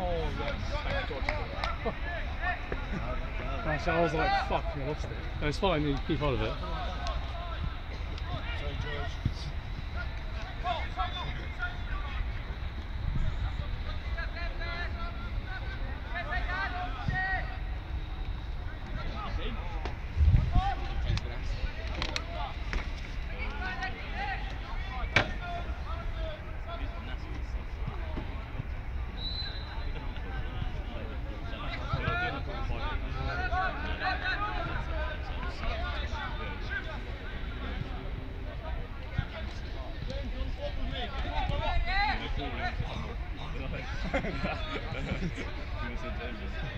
Oh, boy. Gosh, I was like, fuck, I lost it. No, it's fine, you keep hold of it. Minnesota Engine.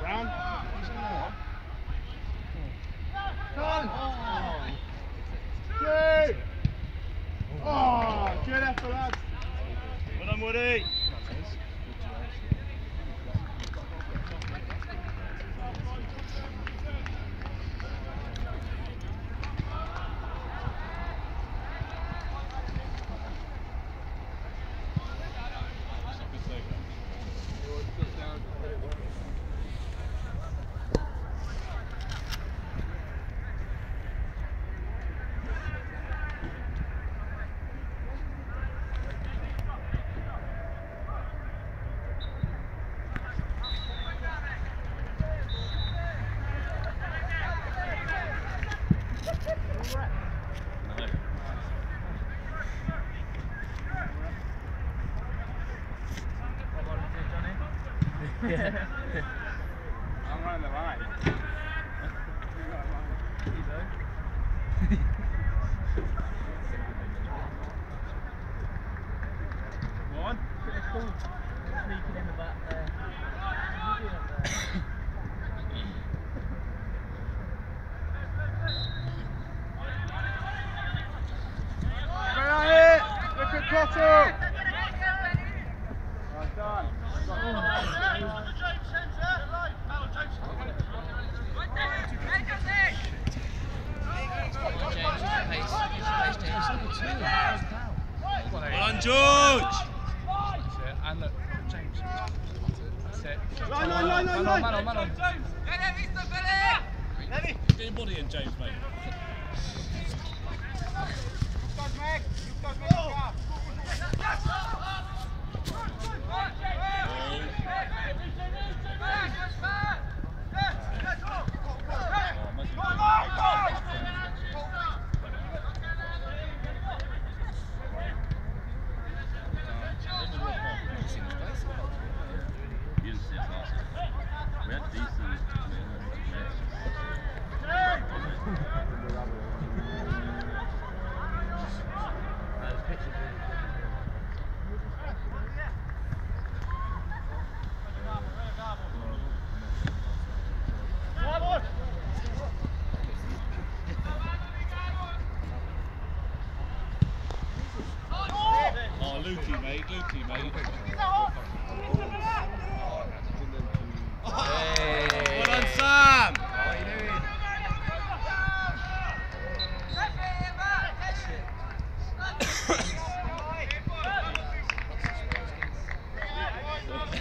Brown. Come on. Two. Oh, good effort, lads. Well done, Woody. I'm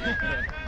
はい。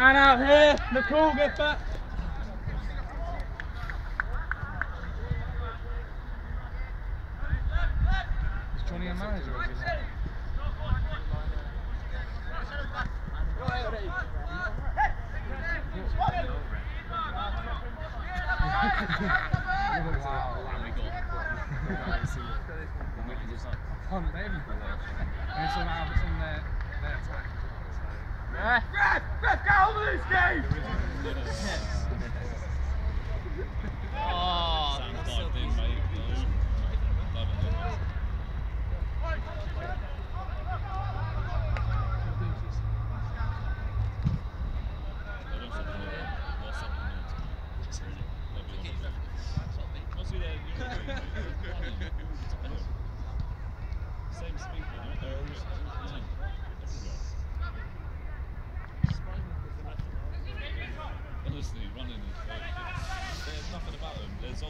Man out here, McCool, get back.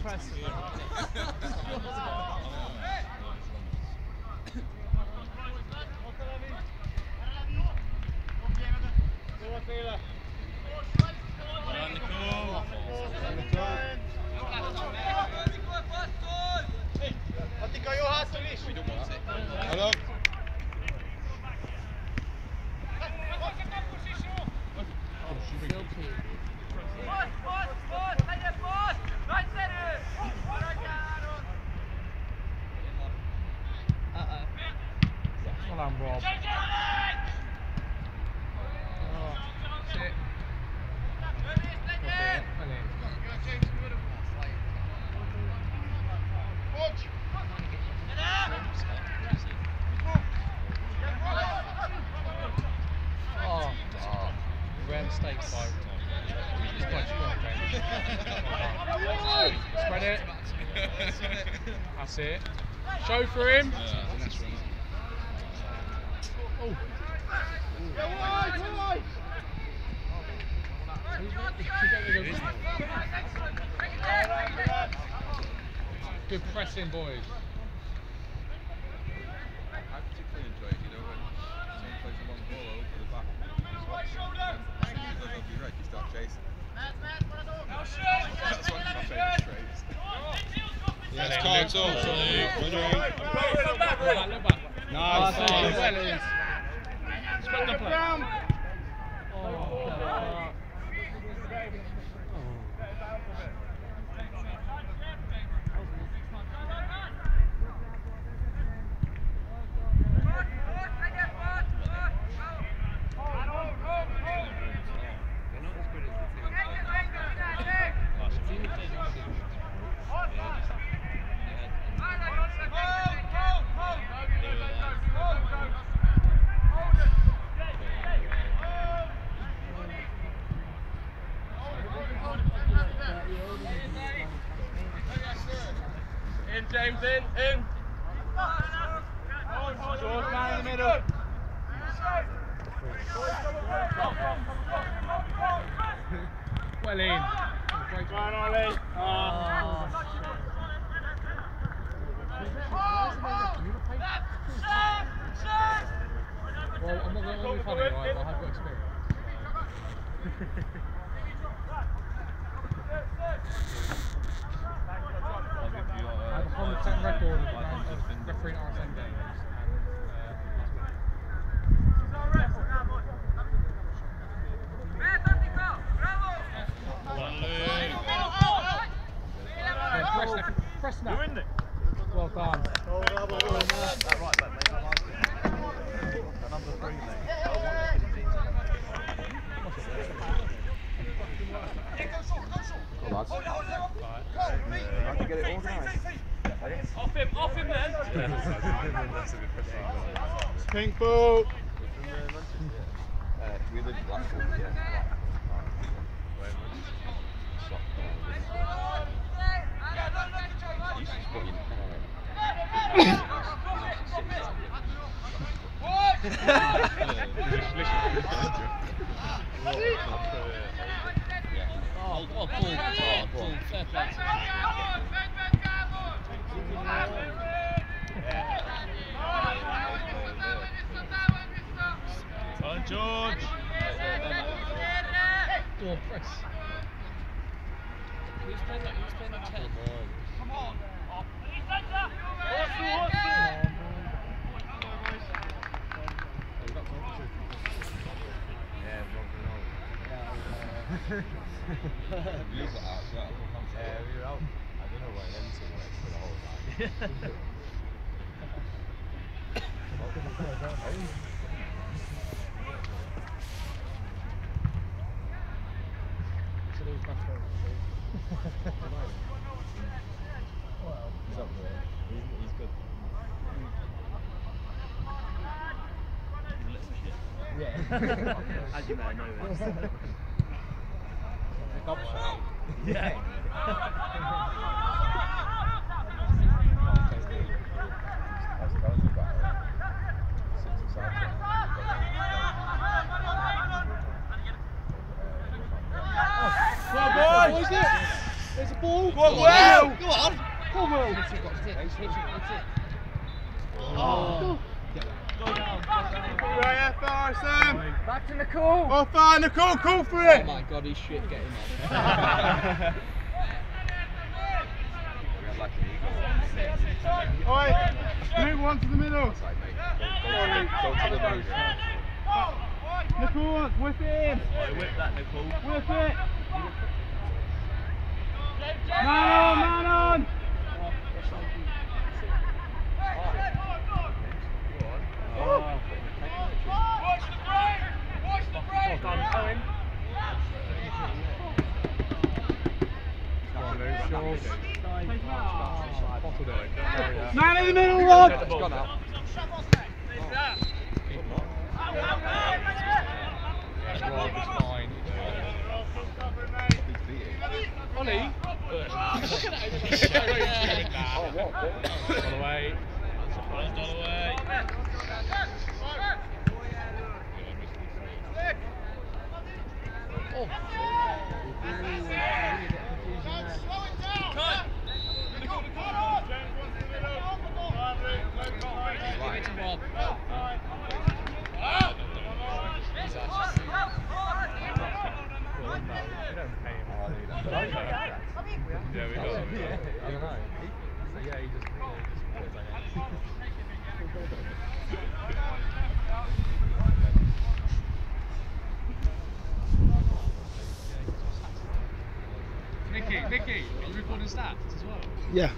impressive. Attika, jó hátul is! Halok! What? What? What? on, Rob. same boys. In, James, in, in. George, man in the middle. Well in. Oh, great Come Ollie. Oh, Well, I'm not going to be funny, right? but I have got experience. I have a 100% record of, of refereeing RSM games. And, yeah, press now. Press now. You're in it. Well done. Off him, off him then. Pink ball. we live in Blackpool, yeah. Used to spot you, Oh, what a ball. Oh, ball. Fair play. On George. Go on, press. Who's playing that? Who's playing the 10? We was out as well. Yeah, we were out. I don't know where them two went for the whole night. So there was back there. He's up there. He's, he's good. Yeah. As you may know. Yeah. Come on, boys. There's a ball. Go on, Will. Go on. Go on, Will. Oh. Right, FR, Sam. Back to Nicole. Oh, fine, Nicole, call for it. Oh my god, he's shit getting on. We had like an eagle. Oi, move one to the middle. It's like, mate, go, go, go to the moon. Nicole, whip it in. Whip that, Nicole. Whip it. Man on, man on. Oh. Man in the middle, Rod. It's. Oh, what? what? Gone away. Give it to Rob. I need that. Yeah, we got him. I don't know. Yeah, he just, he just Nicky, Nicky, are you recording stats as well? Yeah.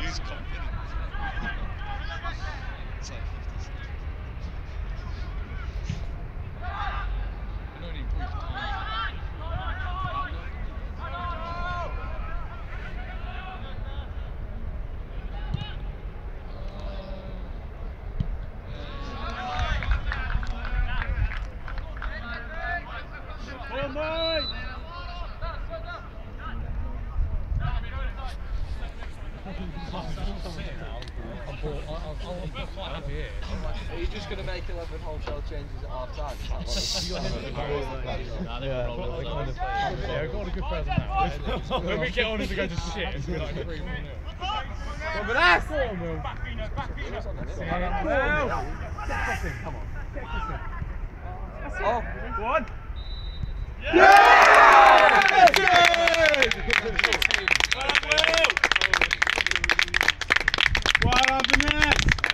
He's confident. It's like 50 I know he improved time. Oh my! I'm bored. I- I'm, I'm quite happy here. Are you just going to make 11 wholesale changes at half time? Is that Yeah, we've got a good present now. when we get on to go to shit, it's going to be like 3 1 0. Over there! Go on, Will. Oh, One. Well done, Vanessa. very civilised. Very civilised.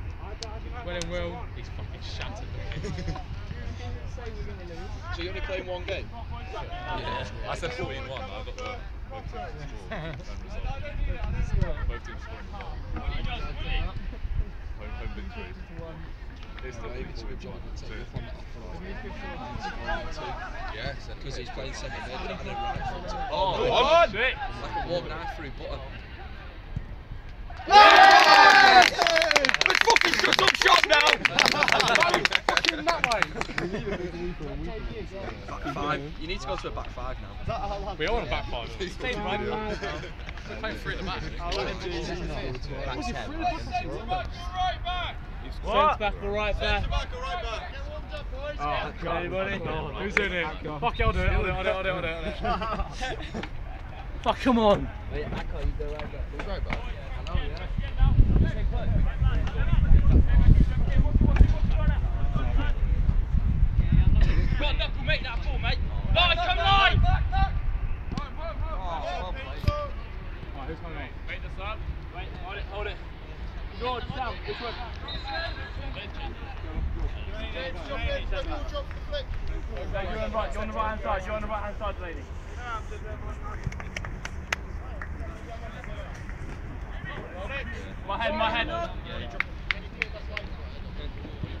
Well then, Will, he's fucking shattered. So you only playing one game? Yeah. I said 14 1, I got the both teams score and result. Both teams score and result. Home, home victories. It's still Maybe to people joint take two. the fun off. Yeah, because he's playing centre mid and a right foot. Oh, no. what? It's like a warm knife through button. Let's fucking shut up shop now! Fucking that way. Back five. You need to go to a back five now. We are on a back five. Stay right We're playing three at the back. Oh, back ten. What? back or right back? Oh, Anybody? Who's in it? Fuck it, I'll do it, I'll do it, I'll do it, I'll do it, I'll do it. Fuck, come on. Wait, I can't you go right back. Go right back. I know, yeah. My head, my head. Put it. Yes! Yes! Yes, baby! Hey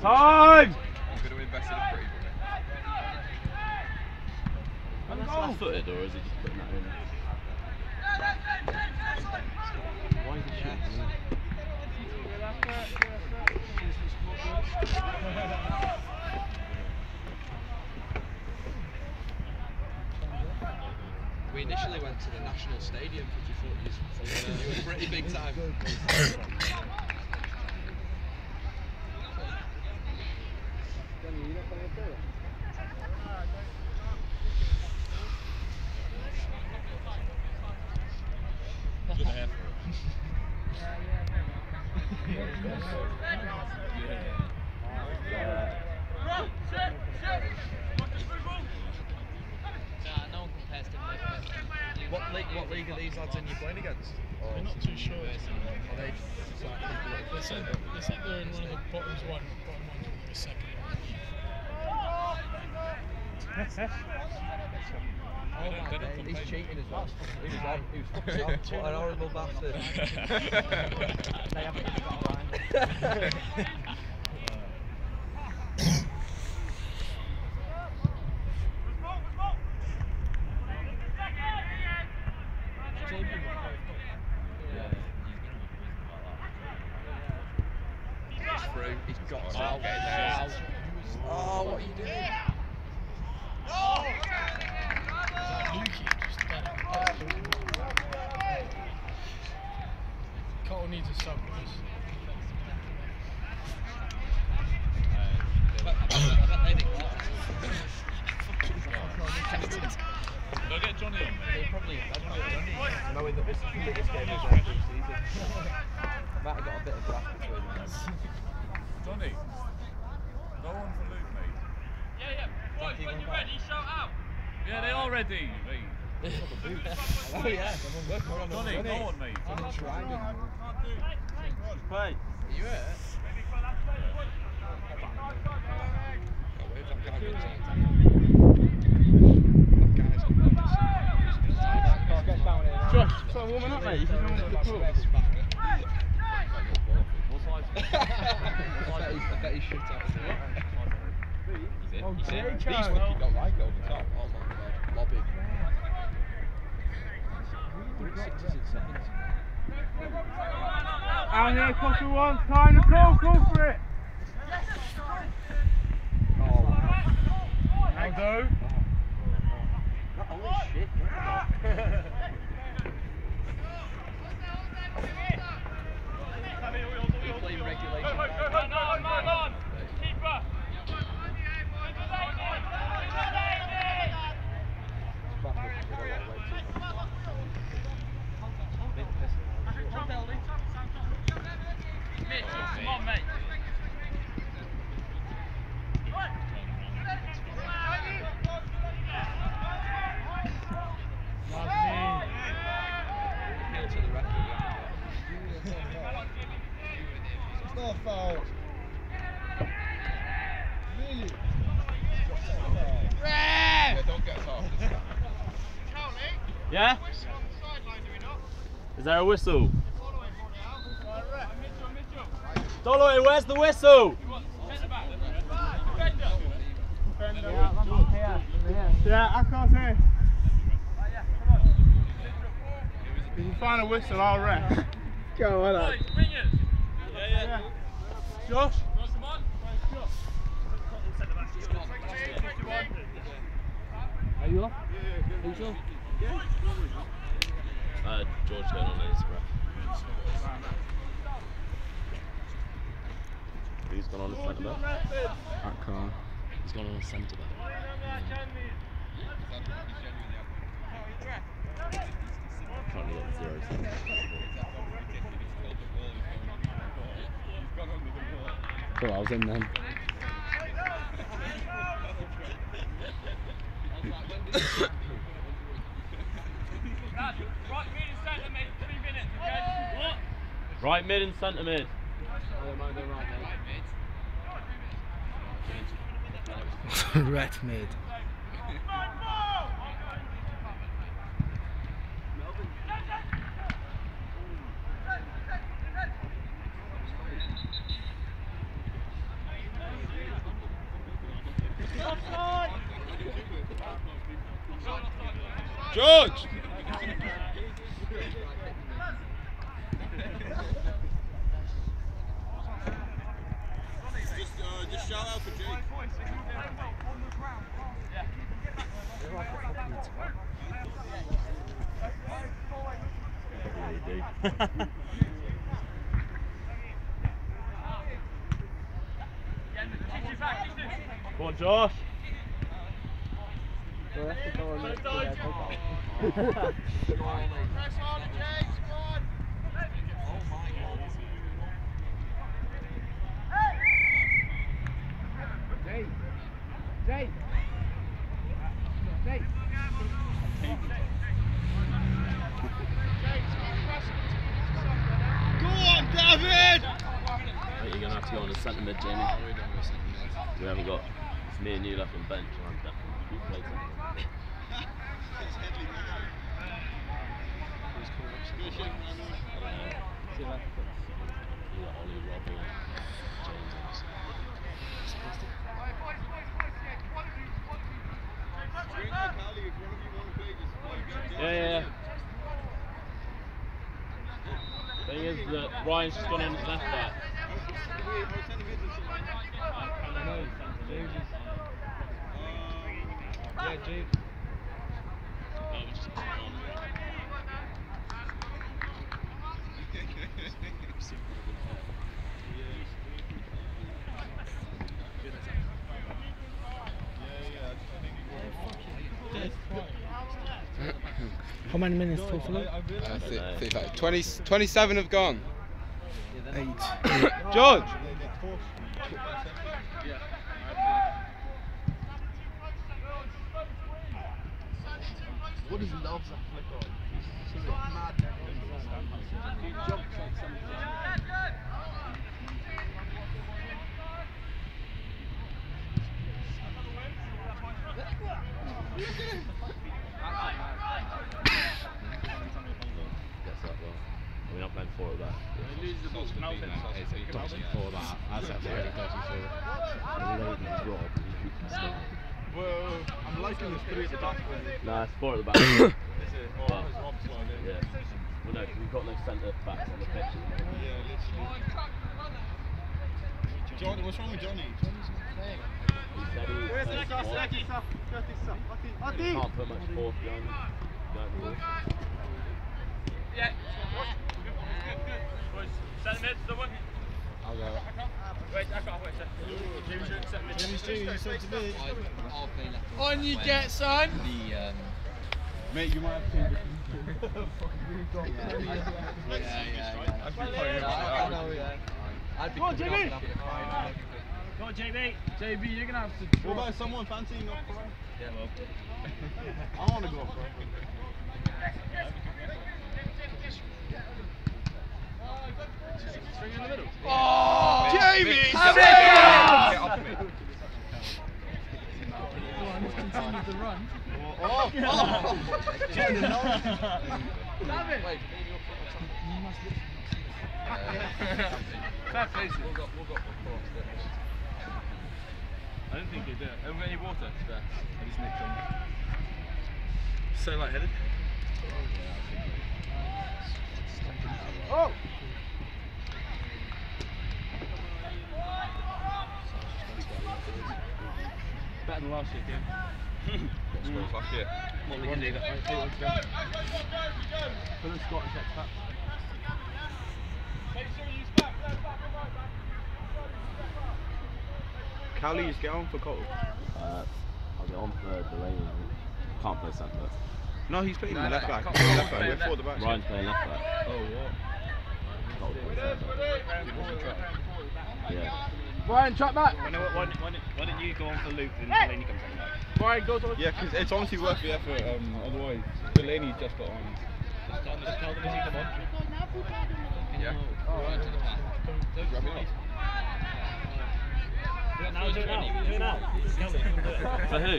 Time! Could have invested in pretty Is that left footed or is he just putting that in? Why is he shooting? We initially went to the National Stadium because we thought you were pretty big time. Nah, no one compares to me. What league? What league are these lads in you playing against? Or I'm not too sure. are they just like people that- They said, they said they're in one of the bottoms one, bottom one's one of the second. Oh my days, he's cheating as well. He was on, he was fucking on. What an horrible bastard. They haven't even got a line. He's through, he's got to out. Out. Oh, what are you doing? Lukey just dead. Cole needs a sub. because- I bet, I bet, I bet they think that. Go get Johnny on. They probably knowing that this is the biggest game of the season. Might have got a bit of draft between them. Johnny. Go on for Luke, mate. Jackie, when you ready, Yeah, they are ready, mate. Oh yeah, look, we're on the money. go on, mate. Play. Are you hurt? Oh, where's that guy been Josh, start warming up, mate. You can warm up the pool. I bet he's- I bet he's shit out of it. Oh, These Jacob. fucking got like over top. Oh my god, lobbing. They're in sixes and sevens. Out here, Costa one. Time to call. Call for it. Oh, Now do. not only shit. get them off. You play regulation. Appeal to the referee. It's not a foul. Really? Yeah, don't get fouled. Yeah? Is there a whistle? Dolly, where's the whistle? Yeah, I can't say. If you find a whistle, I'll ref. Go on, lad. Yeah. Josh? Are you off? Are you sure? Yeah. Uh, George going on his breath. Who's gone on the centre back? That car. He's gone on the centre back. Currently got zero centre Thought I was in then. Right mid and centre mid. Red mid. Come on, Josh. Go, on it, Oh, you're going to have to go on the centre mid, Jamie. We haven't got. It's me and you left on bench. and I'm definitely you play centre. You got Ollie, Rob, or James Anderson. Yeah, yeah, yeah. Thing is that Ryan's just gone on his left back. Yeah, Jake. No, we just put it on. How many minutes total? Uh, th- th- like 20, 27 have gone. Eight. George! What is love that flick on? He's got mad He jumps like something. Gets that well. We're not playing four of that. Dodgy for that. That's absolutely dodgy for it. Ladies Rob. Whoa, I'm liking this three at the back. Nah, it's four at the back. Is it? Oh, Well, it's Rob's one, isn't it? yeah. Well, no, 'cause we've got no centre backs on the pitch. at the moment. Yeah, literally. Johnny, what's wrong with Johnny? Johnny's not playing. He said he Where's the plays next four. Ati, Ati, Ati, Ati. He can't put much force behind behind the ball. I'll go. Jimmy's Jimmy, you said to me. I'll play left. On you get, son! The, um, Mate, you might have to. yeah, yeah, yeah. I'd be playing Yeah, I, I it. know, yeah. I'd be Go on, coming Jimmy. Go on, JB. JB, you're gonna have to. What about someone fancying up front? Yeah, well. I wanna go up front. Oh, Jamie! Have Get it! off me. Continue to run. Oh, oh! Jenny, no. Wait, Fair play to you. We'll go, we'll go. I didn't think you did. Have we any water? There. I just nicked. So light-headed. Oh! Better than last year, Kim. Scores last year. What we can do that. Eight months ago. For the Scottish expats. Cowley, just get on for Cole. Uh, I'll get on for Delaney. Can't play centre. No, he's playing No, no, left back. can't- Left back. play We're left. the back. Ryan's playing left back. Oh, what? Can't centre. Yeah. Brian, track back. Why, don't- why, why, don't- why don't you go on for Luke and Delaney comes on back? Brian, go to Yeah, because it's honestly worth the effort. Um, otherwise, Delaney just got on. Just tell them, just tell them as you come on. Yeah. Oh, right oh, to the path. Grab it up. Do it now, do it now, do it now. Tell them, do it. For who?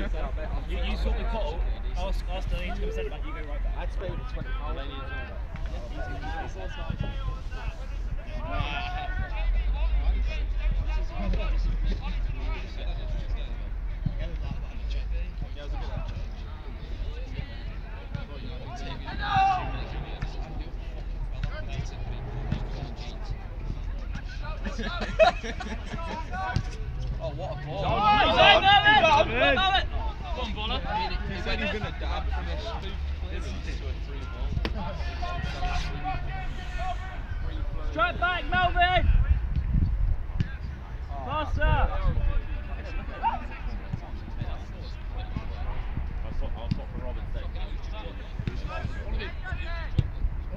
You, you sort the call, ask, ask Delaney to come centre back, you go right back. I'd spend 20 Delaney as well. Oh, what a ball. He's on, Melvin! Melvin! Melvin! Go on, baller. He said he's gonna dab from this spoof clearance to a free ball. Straight back, Melvin! Faster! I'll swap, I'll swap for Robin sake.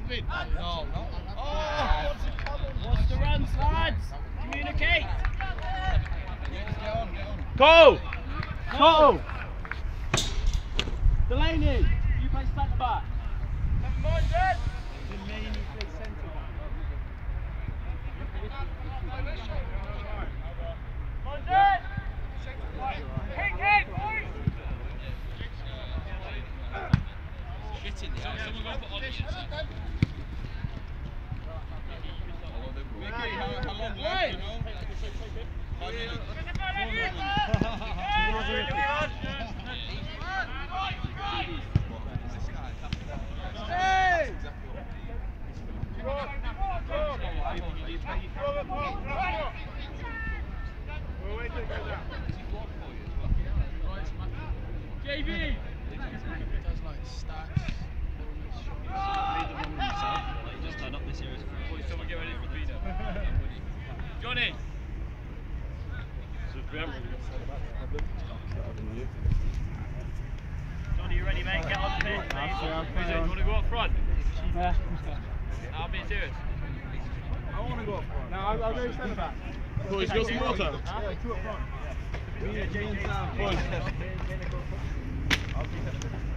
No, no. Oh. What's the runs, lads? Communicate! Go! Go! Delaney, you play centre back. Delaney plays centre back. long leg, you know. Five minutes. Hey! We're waiting to go down. JB! Does like stats. Just turn up this year. Boys, someone get ready for Pino. Johnny! Johnny, you ready, mate? Get on the pitch, please. Who's it? You want to go up front? Yeah. I'll be serious. I want to go up front. No, I'll, I'll go centre back. Boys, you got some water? Yeah, two up front. Boys.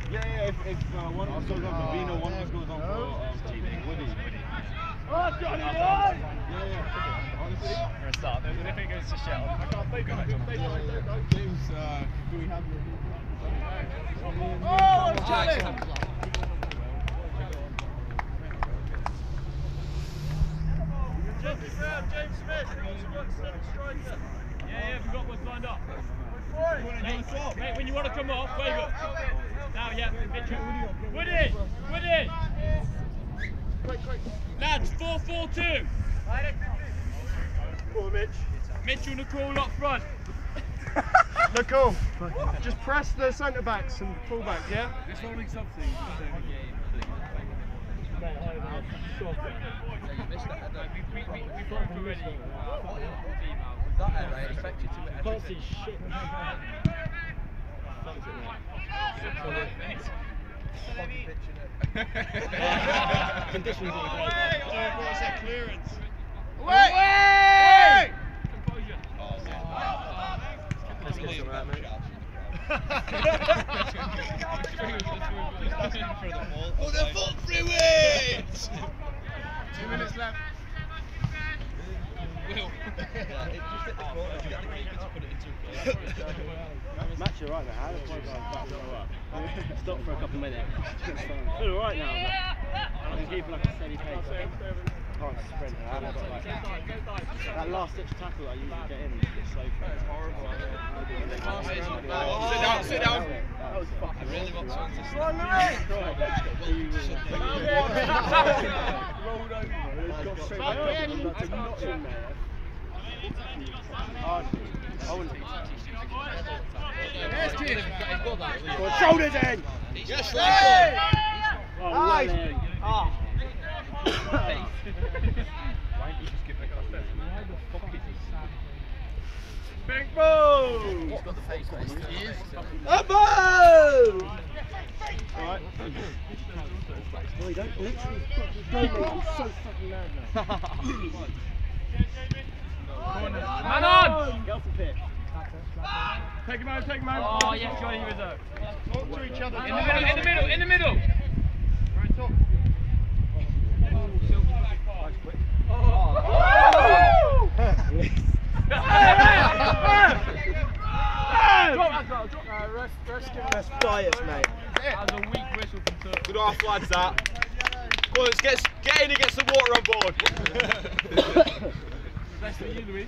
Yeah, yeah, if, uh, one of goes on for Vino, one of goes on for um, Woody. Oh, Johnny! Yeah, yeah. Honestly. You're a start. If it goes to shell, I can't play back. James, uh, do we have. Oh, Charlie! James Smith, striker. Yeah, yeah, we've got one signed up. Mate, mate, when you want to come off, wave up. Now, yeah, Mitchell. Woody! Woody! Quick, quick. Lads, 4 4 2. Go, Mitch. Mitchell Nicole up front. Nicole, just press the centre backs and full backs, yeah? It's only something. Can't see shit. Conditions are great. What's that clearance? Away! Let's get some of mate. Oh, the full free wins! Two minutes left. Match you're right, up. Stop for a couple of minutes. Feel alright now. but I can keep like a steady pace. I can't sprint. I haven't got like that last ditch tackle I usually get in. It's so fast. It's horrible. Sit down, sit down. That was fucking. I really want someone to Come on, Rolled over. It's got straight back up and that's a in there. Hard. I wouldn't. Yes, kid! Shoulders in! Yes, right. Oh, Nice. well in. Ah. Big move! He's got the face. He is. A move! Right. Don't literally fucking go, mate. I'm so fucking mad now. Man on! Take him out, take him out. Oh, yes, Johnny, was there. Talk to each other. In the middle, in the middle, in the middle! Right top. That's bias, mate. That was a weak whistle from Turk. Good half lads that. Go on, let's get, get in and get some water on board. Best for you, Louis.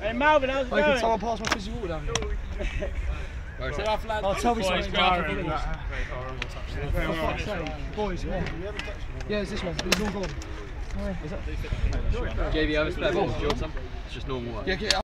Hey, Malvin, how's it going? can someone pass my fizzy water down here? Oh, tell me something. About that. Boys, yeah. Yeah, it's this one. It's all gone. Is that? JV, I was playing ball. Do you want some? It's just normal. Yeah, get